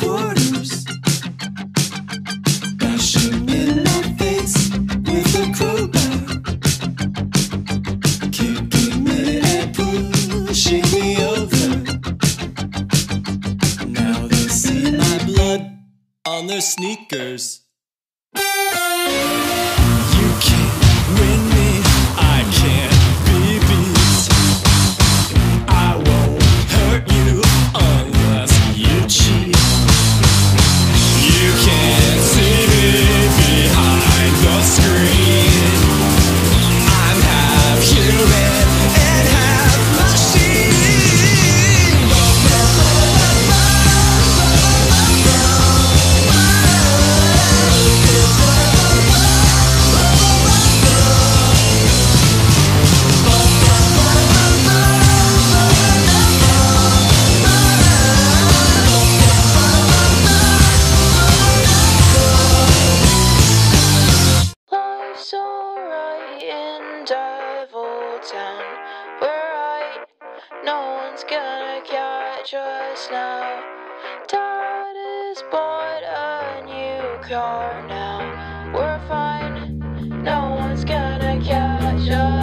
loucura. devil town. We're right, no one's gonna catch us now. Dad has bought a new car now. We're fine, no one's gonna catch us.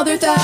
another thousand.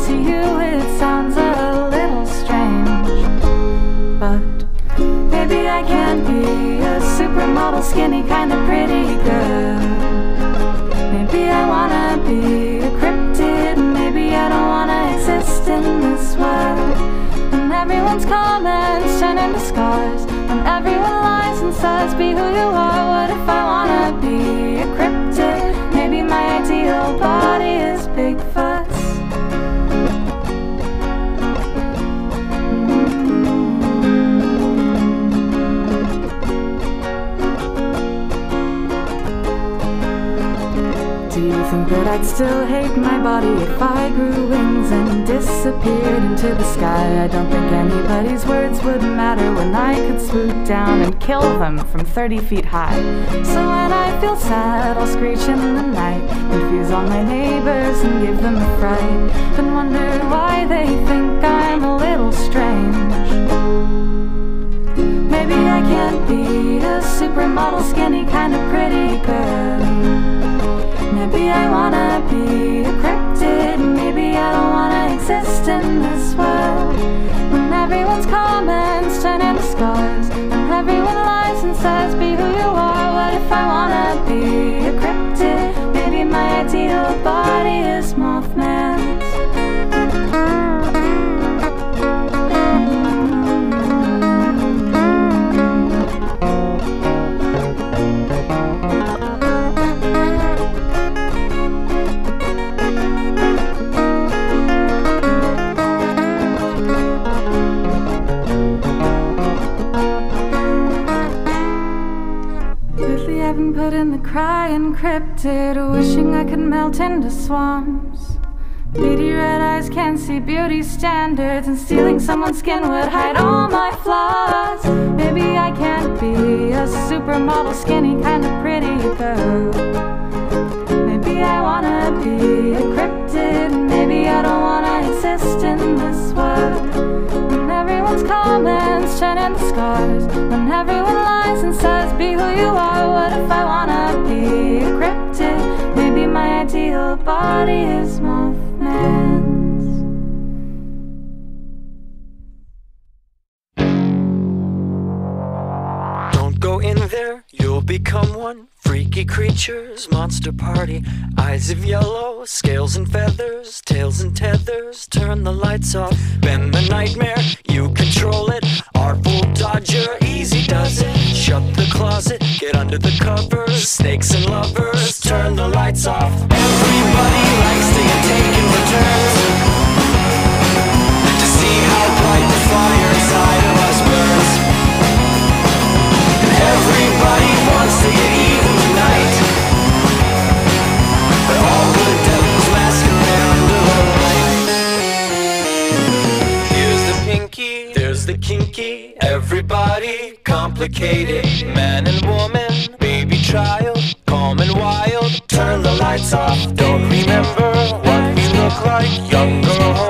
to you it sounds a little strange. But maybe I can be a supermodel skinny kinda pretty girl. Maybe I wanna be a cryptid Maybe I don't wanna exist in this world. And everyone's comments turn into scars And everyone lies and says be who you are What if I wanna But I'd still hate my body if I grew wings and disappeared into the sky. I don't think anybody's words would matter when I could swoop down and kill them from 30 feet high. So when I feel sad, I'll screech in the night, confuse all my neighbors and give them a fright, and wonder why they think I'm a little strange. Maybe I can't be a supermodel, skinny, kinda pretty girl. Maybe I wanna be a cryptid. Maybe I don't wanna exist in this world. When everyone's comments turn into scars, and everyone lies and says, Be who you are. What if I wanna be a cryptid? Maybe my ideal body is Mothman's. In the wishing I could melt into swamps. Beady red eyes can't see beauty standards, and stealing someone's skin would hide all my flaws. Maybe I can't be a supermodel, skinny, kind of pretty girl. Maybe I wanna be a become one. Freaky creatures, monster party. Eyes of yellow, scales and feathers, tails and tethers. Turn the lights off, bend the nightmare, you control it. Artful dodger, easy does it. Shut the closet, get under the covers. Snakes and lovers, turn the lights off. Everybody likes to get taken for. To see how bright the fire kinky. Everybody complicated. Man and woman, baby child, calm and wild. Turn the lights off. Don't remember what we look like. young holding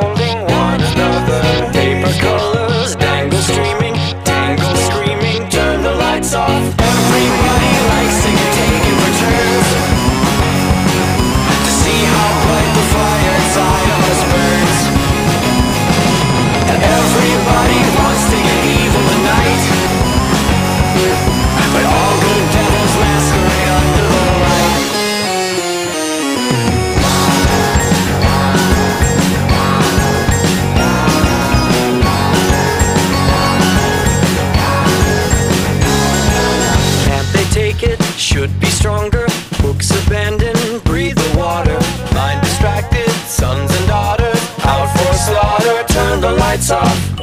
lights off.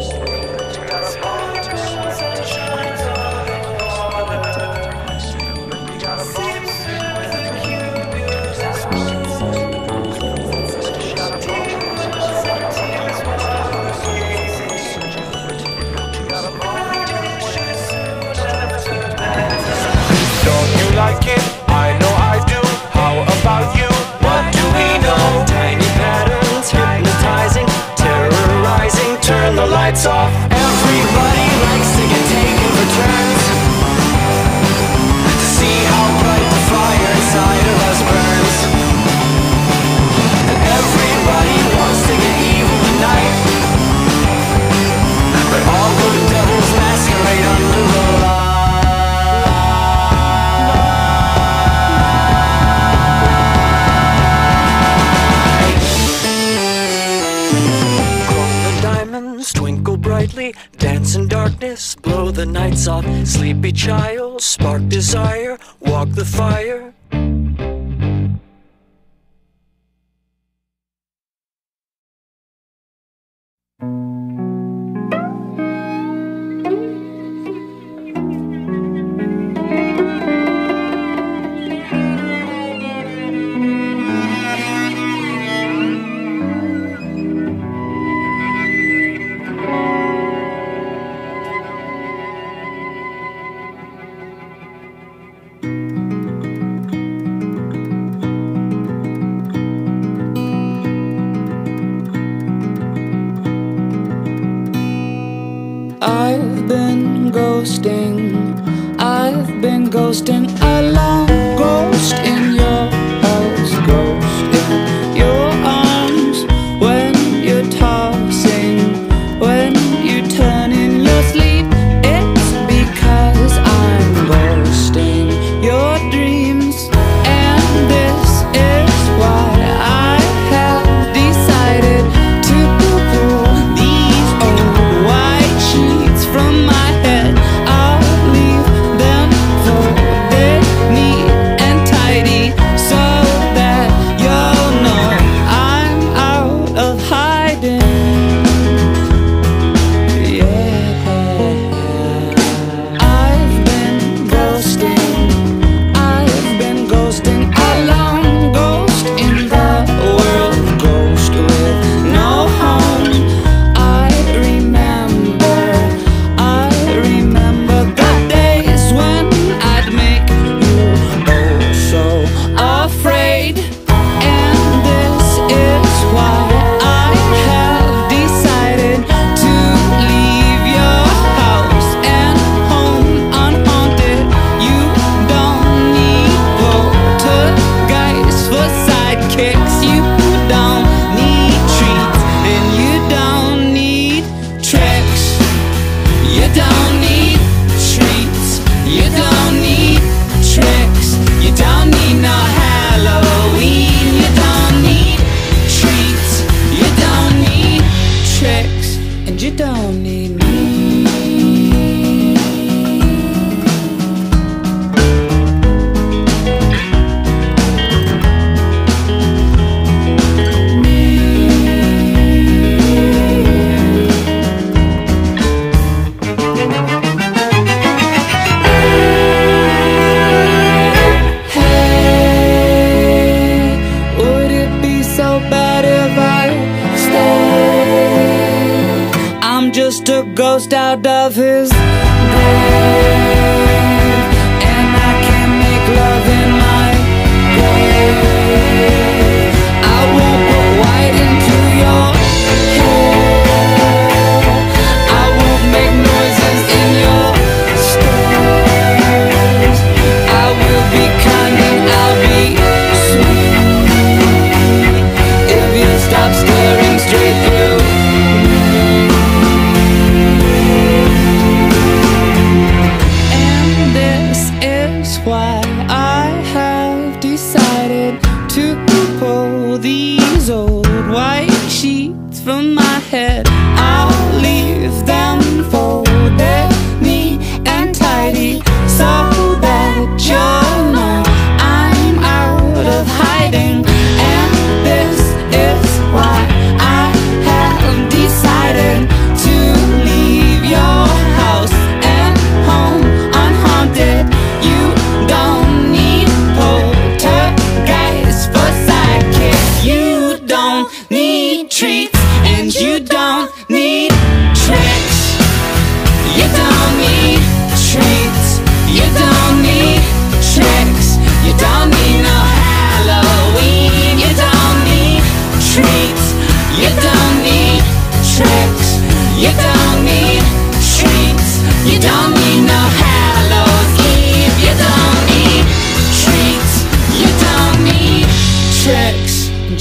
Spark desire,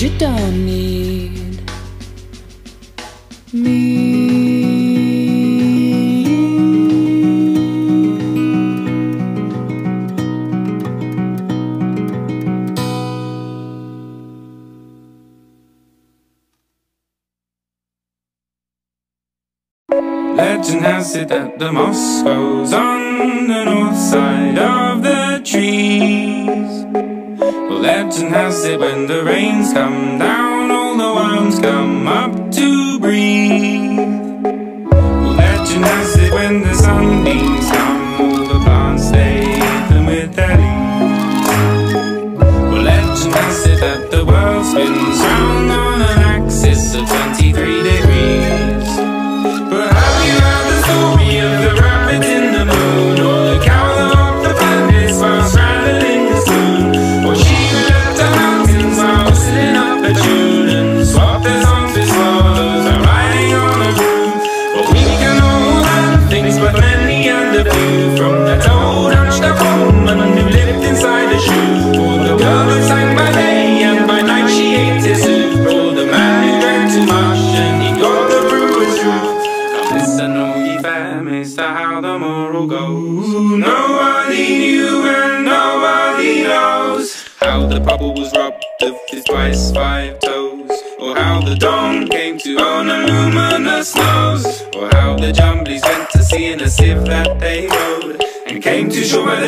you don't need me. Legend has it that the moss grows on the north side of the Legend has it when the rains come down, all the worms come up.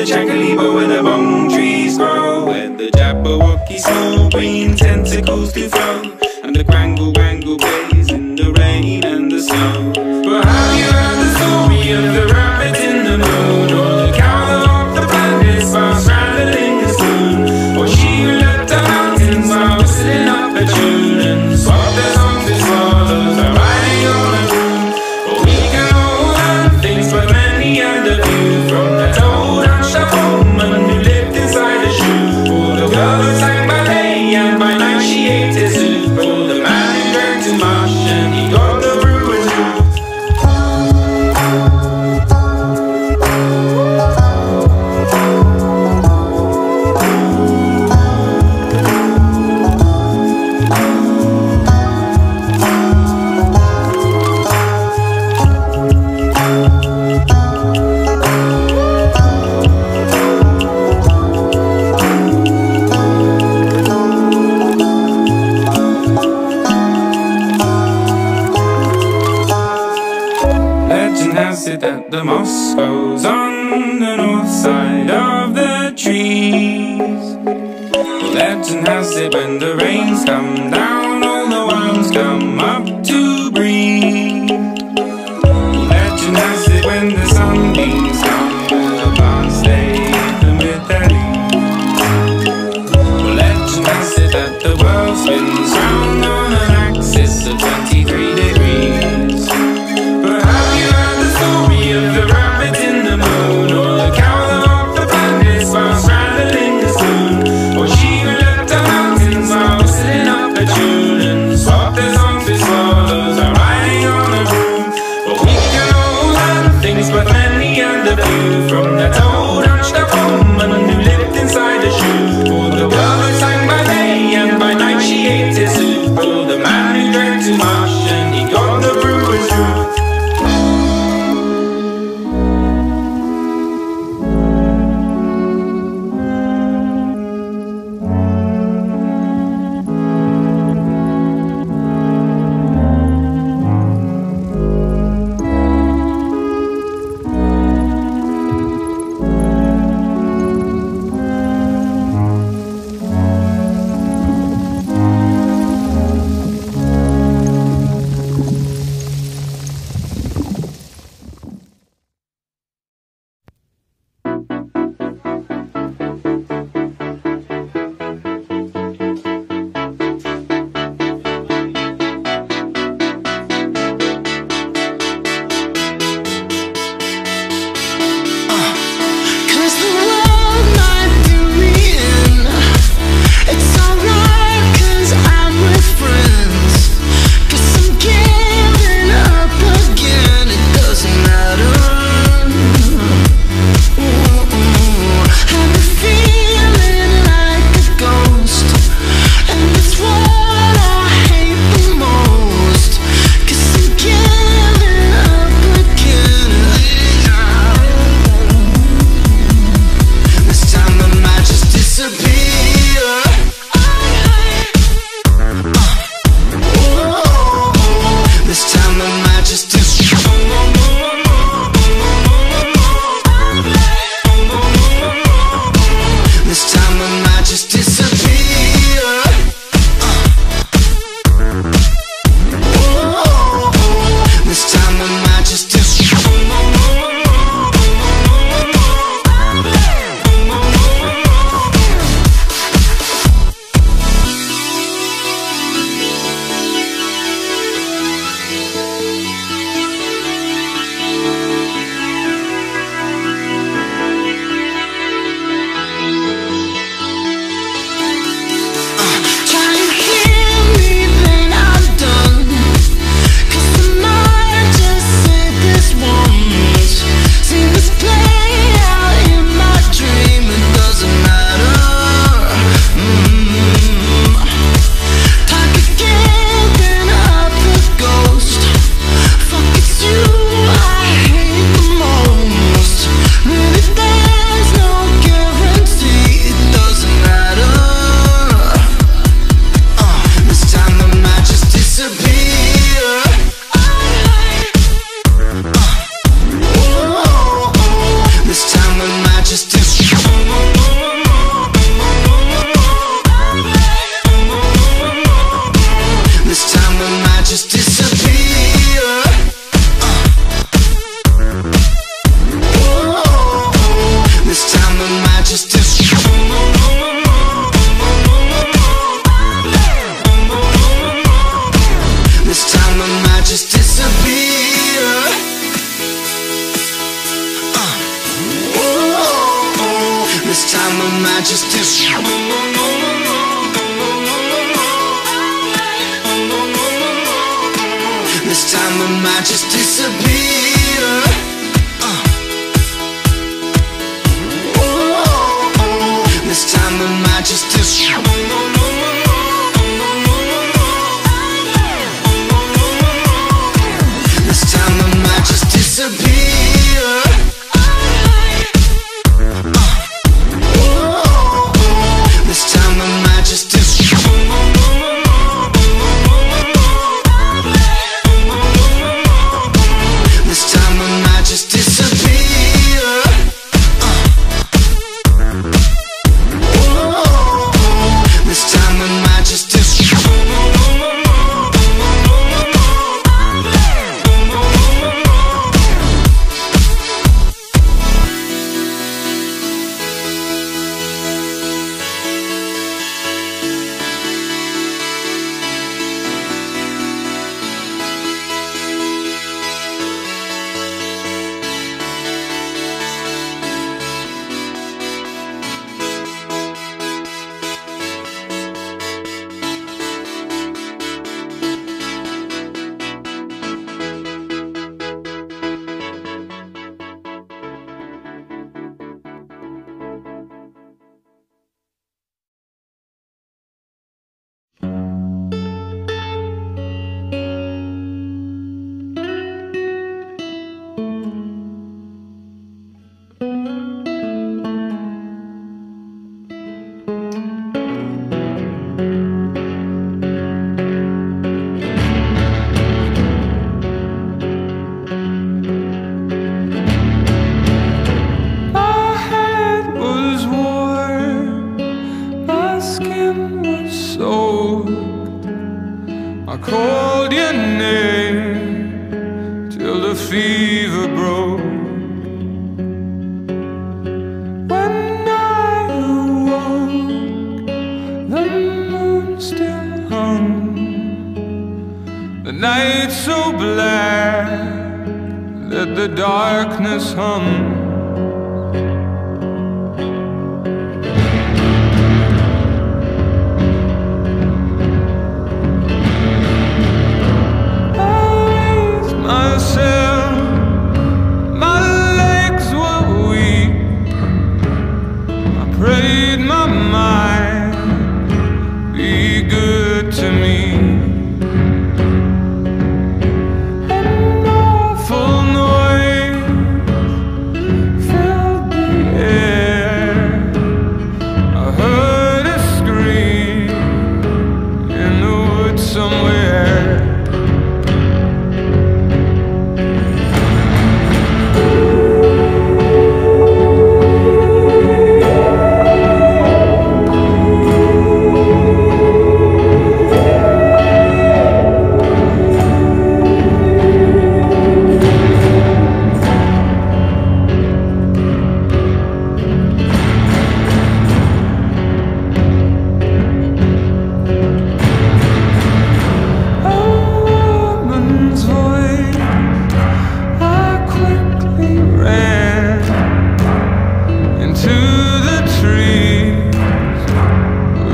To shore spins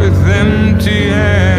with empty hands.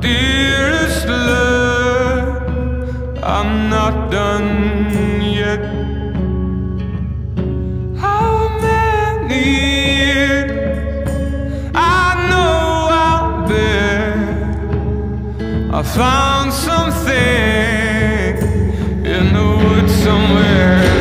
dearest love, I'm not done yet. How many years I know out there I found something in the woods somewhere.